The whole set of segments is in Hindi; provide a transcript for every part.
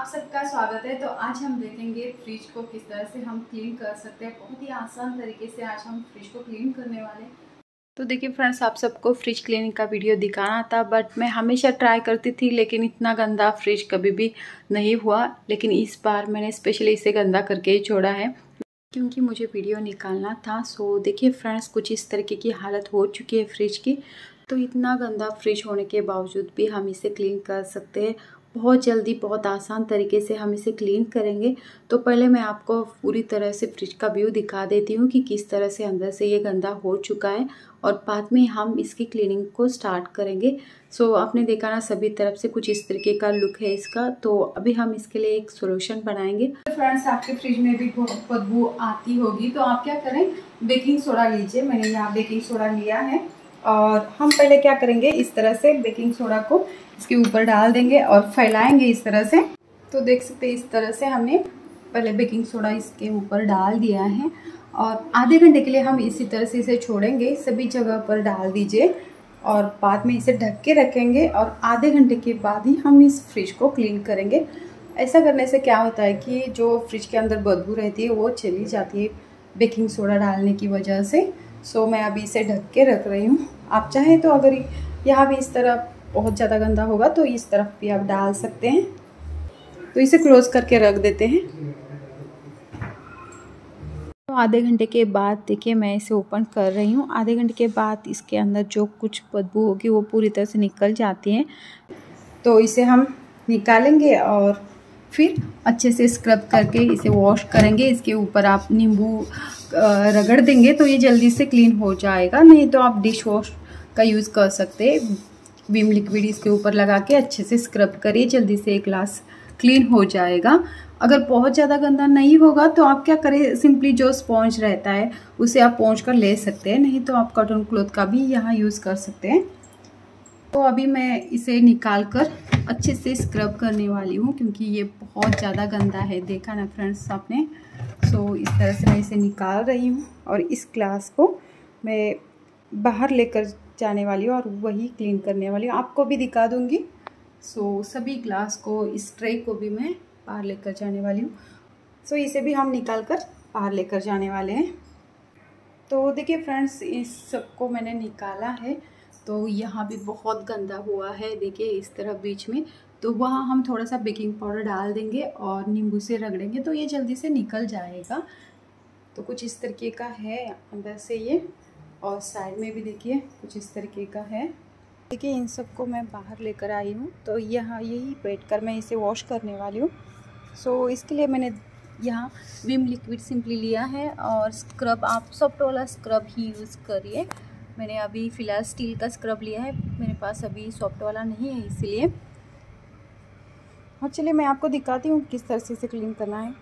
आप सबका स्वागत है। तो आज हम देखेंगे फ्रिज को किस तरह से हम क्लीन कर सकते हैं। बहुत ही आसान तरीके से आज हम फ्रिज को क्लीन करने वाले तो देखिए फ्रेंड्स आप सबको फ्रिज क्लीनिंग का वीडियो दिखाना था बट मैं हमेशा ट्राई करती थी, लेकिन इतना गंदा फ्रिज कभी भी नहीं हुआ। लेकिन इस बार मैंने स्पेशली इसे गंदा करके ही छोड़ा है, क्योंकि मुझे वीडियो निकालना था। सो देखिए फ्रेंड्स कुछ इस तरीके की हालत हो चुकी है फ्रिज की। तो इतना गंदा फ्रिज होने के बावजूद भी हम इसे क्लीन कर सकते हैं। बहुत जल्दी बहुत आसान तरीके से हम इसे क्लीन करेंगे। तो पहले मैं आपको पूरी तरह से फ्रिज का व्यू दिखा देती हूँ कि किस तरह से अंदर से ये गंदा हो चुका है और बाद में हम इसकी क्लीनिंग को स्टार्ट करेंगे। सो so, आपने देखा ना सभी तरफ़ से कुछ इस तरीके का लुक है इसका। तो अभी हम इसके लिए एक सोल्यूशन बनाएँगे। तो फ्रेंड्स आपके फ्रिज में भी बदबू आती होगी। तो आप क्या करें? बेकिंग सोडा लीजिए। मैंने यहाँ बेकिंग सोडा लिया है। और हम पहले क्या करेंगे, इस तरह से बेकिंग सोडा को इसके ऊपर डाल देंगे और फैलाएँगे इस तरह से। तो देख सकते हैं, इस तरह से हमने पहले बेकिंग सोडा इसके ऊपर डाल दिया है और आधे घंटे के लिए हम इसी तरह से इसे छोड़ेंगे, सभी जगह पर डाल दीजिए और बाद में इसे ढक के रखेंगे और आधे घंटे के बाद ही हम इस फ्रिज को क्लीन करेंगे। ऐसा करने से क्या होता है कि जो फ्रिज के अंदर बदबू रहती है, वो चली जाती है बेकिंग सोडा डालने की वजह से। सो मैं अभी इसे ढक के रख रही हूँ। आप चाहें तो अगर यहाँ भी इस तरफ़ बहुत ज़्यादा गंदा होगा तो इस तरफ़ भी आप डाल सकते हैं। तो इसे क्लोज़ करके रख देते हैं। तो आधे घंटे के बाद देखिए, मैं इसे ओपन कर रही हूँ। आधे घंटे के बाद इसके अंदर जो कुछ बदबू होगी, वो पूरी तरह से निकल जाती है। तो इसे हम निकालेंगे और फिर अच्छे से स्क्रब करके इसे वॉश करेंगे। इसके ऊपर आप नींबू रगड़ देंगे तो ये जल्दी से क्लीन हो जाएगा। नहीं तो आप डिश वॉश का यूज़ कर सकते। विम लिक्विड इसके ऊपर लगा के अच्छे से स्क्रब करिए। जल्दी से एक ग्लास क्लीन हो जाएगा। अगर बहुत ज़्यादा गंदा नहीं होगा तो आप क्या करें? सिंपली जो स्पॉन्ज रहता है, उसे आप पहुँच कर ले सकते हैं। नहीं तो आप कॉटन क्लोथ का भी यहाँ यूज़ कर सकते हैं। तो अभी मैं इसे निकाल कर अच्छे से स्क्रब करने वाली हूँ, क्योंकि ये बहुत ज़्यादा गंदा है। देखा ना फ्रेंड्स आपने? सो इस तरह से मैं इसे निकाल रही हूँ और इस ग्लास को मैं बाहर लेकर जाने वाली हूँ और वही क्लीन करने वाली हूँ। आपको भी दिखा दूँगी। सो सभी ग्लास को, इस ट्रे को भी मैं बाहर लेकर जाने वाली हूँ। सो इसे भी हम निकाल कर बाहर लेकर जाने वाले हैं। तो देखिए फ्रेंड्स इस सबको मैंने निकाला है। तो यहाँ भी बहुत गंदा हुआ है, देखिए इस तरह बीच में। तो वहाँ हम थोड़ा सा बेकिंग पाउडर डाल देंगे और नींबू से रगड़ेंगे तो ये जल्दी से निकल जाएगा। तो कुछ इस तरीके का है, अंदर से ये और साइड में भी देखिए कुछ इस तरीके का है। देखिए इन सबको मैं बाहर लेकर आई हूँ तो यहाँ यही बैठ कर मैं इसे वॉश करने वाली हूँ। सो इसके लिए मैंने यहाँ विम लिक्विड सिंपली लिया है और स्क्रब आप सॉफ्ट वाला स्क्रब ही यूज़ करिए। मैंने अभी फ़िलहाल स्टील का स्क्रब लिया है। मेरे पास अभी सॉफ्ट वाला नहीं है, इसलिए। और चलिए मैं आपको दिखाती हूँ किस तरह से इसे क्लीन करना है।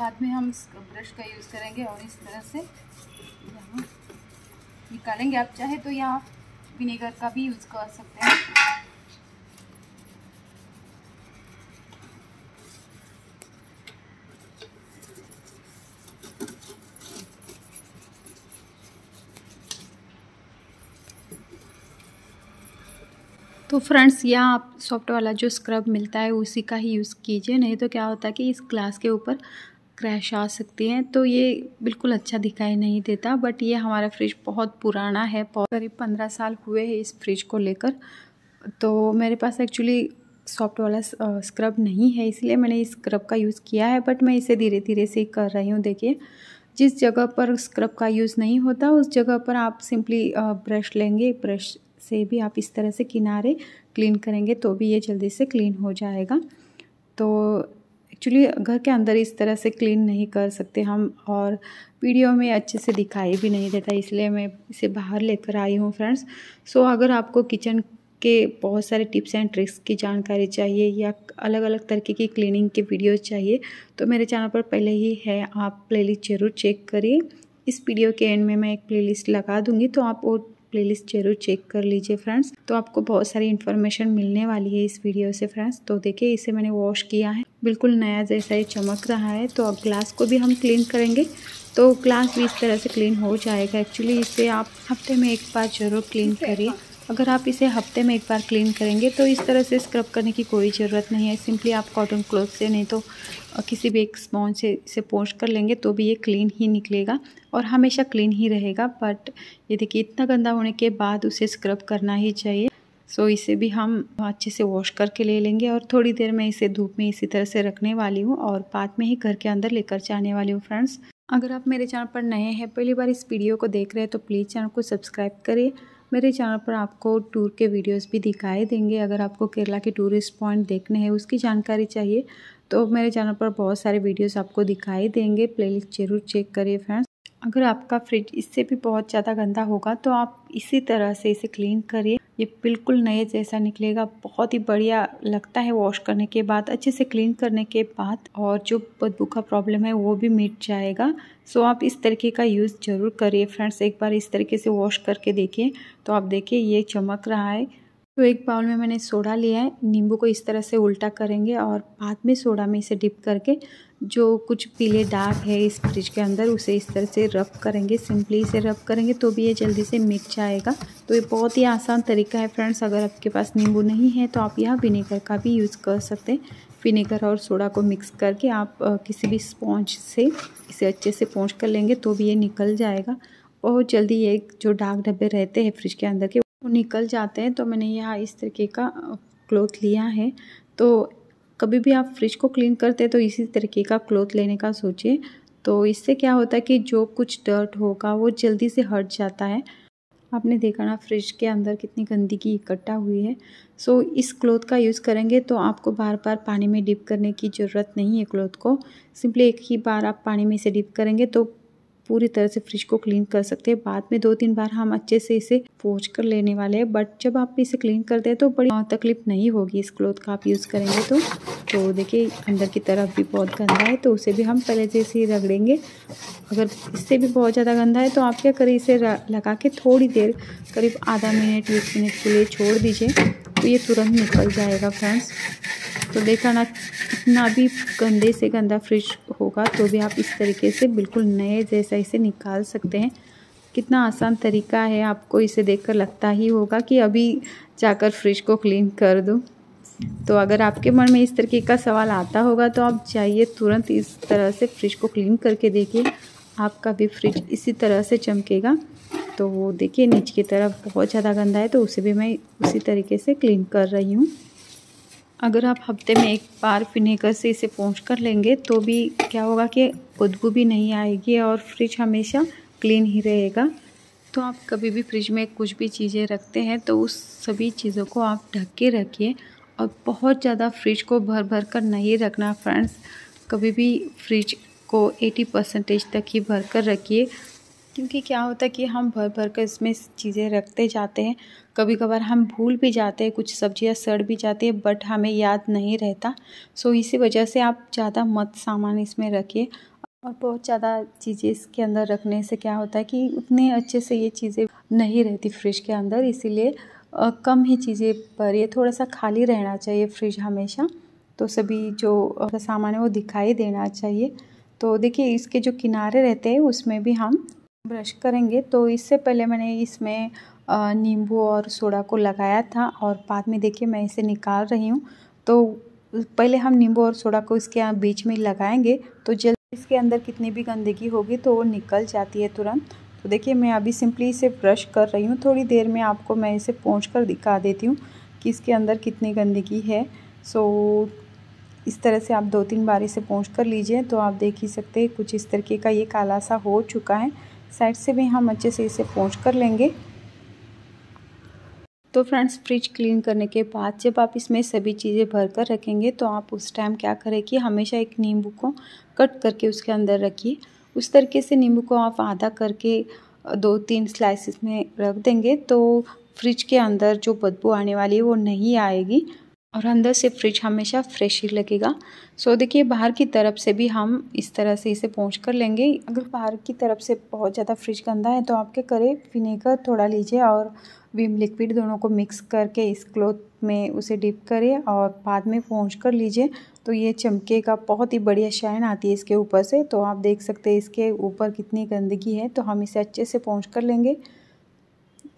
बाद में हम ब्रश का यूज़ करेंगे और इस तरह से निकालेंगे। आप चाहे तो यहाँ विनेगर का भी यूज़ कर सकते हैं। तो फ्रेंड्स यहाँ आप सॉफ्ट वाला जो स्क्रब मिलता है, उसी का ही यूज़ कीजिए। नहीं तो क्या होता है कि इस ग्लास के ऊपर क्रैश आ सकती हैं। तो ये बिल्कुल अच्छा दिखाई नहीं देता, बट ये हमारा फ्रिज बहुत पुराना है। करीब पंद्रह साल हुए हैं इस फ्रिज को लेकर। तो मेरे पास एक्चुअली सॉफ्ट वाला स्क्रब नहीं है, इसलिए मैंने इस स्क्रब का यूज़ किया है। बट मैं इसे धीरे धीरे से कर रही हूँ, देखिए। जिस जगह पर स्क्रब का यूज़ नहीं होता, उस जगह पर आप सिंपली ब्रश लेंगे, ब्रश से भी आप इस तरह से किनारे क्लीन करेंगे तो भी ये जल्दी से क्लीन हो जाएगा। तो एक्चुअली घर के अंदर इस तरह से क्लीन नहीं कर सकते हम और वीडियो में अच्छे से दिखाई भी नहीं देता, इसलिए मैं इसे बाहर लेकर आई हूँ फ्रेंड्स। सो अगर आपको किचन के बहुत सारे टिप्स एंड ट्रिक्स की जानकारी चाहिए या अलग अलग तरीके की क्लीनिंग के वीडियोस चाहिए तो मेरे चैनल पर पहले ही है, आप प्लेलिस्ट ज़रूर चेक करिए। इस वीडियो के एंड में मैं एक प्लेलिस्ट लगा दूँगी तो आप वो प्लेलिस्ट ज़रूर चेक कर लीजिए फ्रेंड्स तो आपको बहुत सारी इन्फॉर्मेशन मिलने वाली है इस वीडियो से फ्रेंड्स तो देखिए, इसे मैंने वॉश किया है। बिल्कुल नया जैसा ही चमक रहा है। तो अब ग्लास को भी हम क्लीन करेंगे। तो ग्लास भी इस तरह से क्लीन हो जाएगा। एक्चुअली इसे आप हफ़्ते में एक बार ज़रूर क्लीन करिए। अगर आप इसे हफ़्ते में एक बार क्लीन करेंगे तो इस तरह से स्क्रब करने की कोई ज़रूरत नहीं है। सिंपली आप कॉटन क्लॉथ से नहीं तो किसी भी एक स्पॉन्ज से इसे पोंछ कर लेंगे तो भी ये क्लीन ही निकलेगा और हमेशा क्लीन ही रहेगा। बट ये देखिए इतना गंदा होने के बाद उसे स्क्रब करना ही चाहिए। सो so, इसे भी हम अच्छे से वॉश करके ले लेंगे और थोड़ी देर में इसे धूप में इसी तरह से रखने वाली हूँ और बाद में ही घर के अंदर लेकर जाने वाली हूँ फ्रेंड्स अगर आप मेरे चैनल पर नए हैं पहली बार इस वीडियो को देख रहे हैं तो प्लीज़ चैनल को सब्सक्राइब करिए मेरे चैनल पर आपको टूर के वीडियोस भी दिखाई देंगे। अगर आपको केरला के टूरिस्ट पॉइंट देखने हैं, उसकी जानकारी चाहिए तो मेरे चैनल पर बहुत सारे वीडियोस आपको दिखाई देंगे। प्लेलिस्ट ज़रूर चेक करिए, फ्रेंड्स। अगर आपका फ्रिज इससे भी बहुत ज़्यादा गंदा होगा तो आप इसी तरह से इसे क्लीन करिए। ये बिल्कुल नए जैसा निकलेगा, बहुत ही बढ़िया लगता है वॉश करने के बाद, अच्छे से क्लीन करने के बाद, और जो बदबू का प्रॉब्लम है, वो भी मिट जाएगा। सो आप इस तरीके का यूज़ ज़रूर करिए। फ्रेंड्स एक बार इस तरीके से वॉश करके देखिए। तो आप देखिए, ये चमक रहा है। तो एक बाउल में मैंने सोडा लिया है। नींबू को इस तरह से उल्टा करेंगे और बाद में सोडा में इसे डिप करके जो कुछ पीले दाग है इस फ्रिज के अंदर, उसे इस तरह से रब करेंगे, सिंपली इसे रब करेंगे तो भी ये जल्दी से मिट जाएगा। तो ये बहुत ही आसान तरीका है फ्रेंड्स, अगर आपके पास नींबू नहीं है तो आप यहाँ विनेगर का भी यूज़ कर सकते हैं। विनेगर और सोडा को मिक्स करके आप किसी भी स्पॉन्ज से इसे अच्छे से पहुँच कर लेंगे तो भी ये निकल जाएगा। बहुत जल्दी ये जो डार्क डब्बे रहते हैं फ्रिज के अंदर के वो निकल जाते हैं तो मैंने यहाँ इस तरीके का क्लोथ लिया है। तो कभी भी आप फ्रिज को क्लीन करते हैं तो इसी तरीके का क्लोथ लेने का सोचिए। तो इससे क्या होता है कि जो कुछ डर्ट होगा वो जल्दी से हट जाता है। आपने देखा ना फ्रिज के अंदर कितनी गंदगी इकट्ठा हुई है। सो so, इस क्लोथ का यूज़ करेंगे तो आपको बार बार पानी में डिप करने की ज़रूरत नहीं है क्लोथ को। सिंपली एक ही बार आप पानी में से डिप करेंगे तो पूरी तरह से फ्रिज को क्लीन कर सकते हैं। बाद में दो तीन बार हम अच्छे से इसे पोछ कर लेने वाले हैं। बट जब आप इसे क्लीन करते हैं तो बड़ी तकलीफ़ नहीं होगी। इस क्लोथ का आप यूज़ करेंगे तो। तो देखिए, अंदर की तरफ़ भी बहुत गंदा है तो उसे भी हम पहले जैसे ही रगड़ेंगे अगर इससे भी बहुत ज़्यादा गंदा है तो आप क्या करें इसे लगा के थोड़ी देर, करीब आधा मिनट, बीस मिनट के लिए छोड़ दीजिए। तो ये तुरंत निकल जाएगा फ्रेंड्स तो देखा ना कितना भी गंदे से गंदा फ्रिज होगा तो भी आप इस तरीके से बिल्कुल नए जैसा इसे निकाल सकते हैं. कितना आसान तरीका है, आपको इसे देखकर लगता ही होगा कि अभी जाकर फ्रिज को क्लीन कर दूँ. तो अगर आपके मन में इस तरीके का सवाल आता होगा तो आप जाइए तुरंत इस तरह से फ्रिज को क्लीन करके देखिए. आपका भी फ्रिज इसी तरह से चमकेगा. तो वो देखिए, नीचे की तरफ़ बहुत ज़्यादा गंदा है तो उसे भी मैं उसी तरीके से क्लीन कर रही हूँ। अगर आप हफ़्ते में एक बार विनेगर से इसे पोंछ कर लेंगे तो भी क्या होगा कि बदबू भी नहीं आएगी और फ्रिज हमेशा क्लीन ही रहेगा। तो आप कभी भी फ्रिज में कुछ भी चीज़ें रखते हैं तो उस सभी चीज़ों को आप ढक के रखिए और बहुत ज़्यादा फ्रिज को भर भर कर नहीं रखना फ्रेंड्स कभी भी फ्रिज को 80 परसेंटेज तक ही भर कर रखिए। क्योंकि क्या होता है कि हम भर भर कर इसमें चीज़ें रखते जाते हैं। कभी कभार हम भूल भी जाते हैं, कुछ सब्ज़ियाँ सड़ भी जाती है, बट हमें याद नहीं रहता। सो, इसी वजह से आप ज़्यादा मत सामान इसमें रखिए। और बहुत ज़्यादा चीज़ें इसके अंदर रखने से क्या होता है कि उतने अच्छे से ये चीज़ें नहीं रहती फ्रिज के अंदर। इसीलिए कम ही चीज़ें पर ये थोड़ा सा खाली रहना चाहिए फ्रिज हमेशा। तो सभी जो सामान है वो दिखाई देना चाहिए। तो देखिए, इसके जो किनारे रहते हैं, उसमें भी हम ब्रश करेंगे तो इससे पहले मैंने इसमें नींबू और सोडा को लगाया था और बाद में देखिए मैं इसे निकाल रही हूँ। तो पहले हम नींबू और सोडा को इसके बीच में लगाएँगे तो जल्द इसके अंदर कितनी भी गंदगी होगी तो वो निकल जाती है तुरंत। तो देखिए मैं अभी सिंपली इसे ब्रश कर रही हूँ, थोड़ी देर में आपको मैं इसे पहुँच कर दिखा देती हूँ कि इसके अंदर कितनी गंदगी है। सो, इस तरह से आप दो तीन बार इसे पहुँच कर लीजिए तो आप देख ही सकते हैं कुछ इस तरीके का ये काला सा हो चुका है। साइड से भी हम अच्छे से इसे पोंछ कर लेंगे। तो फ्रेंड्स, फ्रिज क्लीन करने के बाद जब आप इसमें सभी चीज़ें भर कर रखेंगे तो आप उस टाइम क्या करें कि हमेशा एक नींबू को कट करके उसके अंदर रखिए। उस तरीके से नींबू को आप आधा करके दो तीन स्लाइसिस में रख देंगे तो फ्रिज के अंदर जो बदबू आने वाली है, वो नहीं आएगी। और अंदर से फ्रिज हमेशा फ्रेश ही लगेगा। सो देखिए, बाहर की तरफ़ से भी हम इस तरह से इसे पहुँच कर लेंगे। अगर बाहर की तरफ़ से बहुत ज़्यादा फ्रिज गंदा है तो आप क्या करें? विनेगर थोड़ा लीजिए और विम लिक्विड दोनों को मिक्स करके इस क्लोथ में उसे डिप करें और बाद में पहुँच कर लीजिए। तो ये चमकेगा बहुत ही बढ़िया शाइन आती है इसके ऊपर से। तो आप देख सकते हैं इसके ऊपर कितनी गंदगी है। तो हम इसे अच्छे से पहुँच कर लेंगे।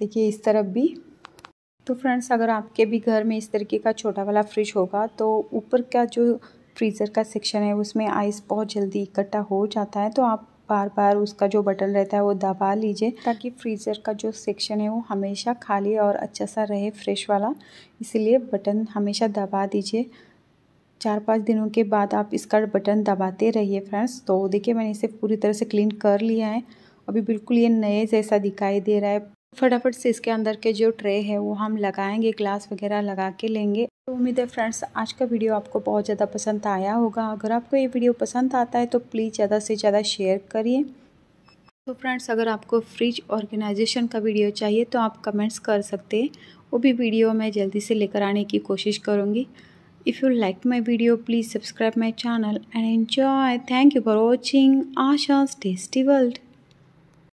देखिए, इस तरफ़ भी तो फ्रेंड्स, अगर आपके भी घर में इस तरीके का छोटा वाला फ्रिज होगा तो ऊपर का जो फ्रीज़र का सेक्शन है, उसमें आइस बहुत जल्दी इकट्ठा हो जाता है तो आप बार बार उसका जो बटन रहता है, वो दबा लीजिए, ताकि फ्रीज़र का जो सेक्शन है, वो हमेशा खाली और अच्छा सा रहे फ्रेश वाला। इसलिए बटन हमेशा दबा दीजिए। चार पाँच दिनों के बाद आप इसका बटन दबाते रहिए फ्रेंड्स। तो देखिए, मैंने इसे पूरी तरह से क्लीन कर लिया है। अभी बिल्कुल ये नए जैसा दिखाई दे रहा है। फटाफट से इसके अंदर के जो ट्रे है, वो हम लगाएँगे, ग्लास वगैरह लगा के लेंगे। तो उम्मीद है फ्रेंड्स, आज का वीडियो आपको बहुत ज़्यादा पसंद आया होगा। अगर आपको ये वीडियो पसंद आता है तो प्लीज़ ज़्यादा से ज़्यादा शेयर करिए। तो फ्रेंड्स, अगर आपको फ्रिज ऑर्गेनाइजेशन का वीडियो चाहिए तो आप कमेंट्स कर सकते हैं। वो भी वीडियो मैं जल्दी से लेकर आने की कोशिश करूँगी। If you like my video please subscribe my channel and enjoy thank you for watching Asha's tasty world